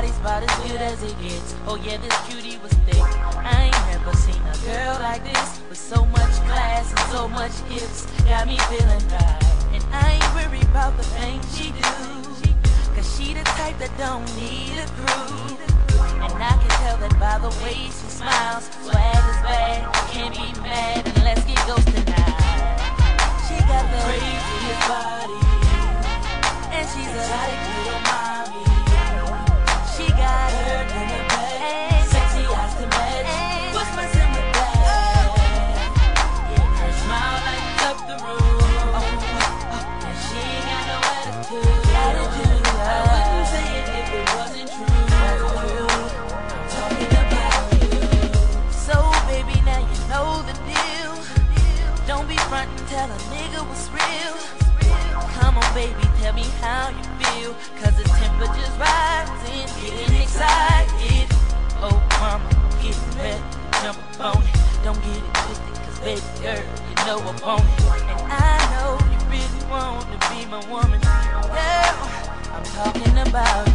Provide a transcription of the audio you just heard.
body's about as good as it gets. Oh yeah, this cutie was thick. I ain't never seen a girl like this with so much class and so much gifts. Got me feeling right. And I ain't worried about the things she do. Cause she the type that don't need a crew. And I can tell that by the way she smiles. Swag is bad, can't be mad, Cause the temperature's rising, getting excited. Oh, mama, get ready, jump on it. Don't get it twisted, cause baby girl, you know I want it. And I know you really want to be my woman. Girl, I'm talking about